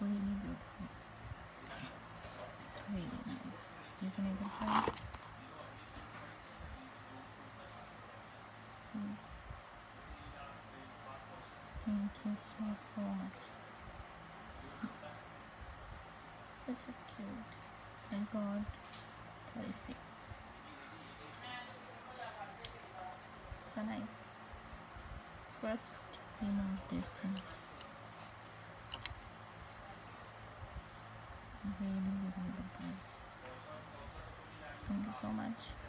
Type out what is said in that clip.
really beautiful. It's really nice, isn't it, guys? See. Thank you so so much. Such a cute. Thank God. 36. So nice. First, you know these things. Mm-hmm, Guys. Thank you so much.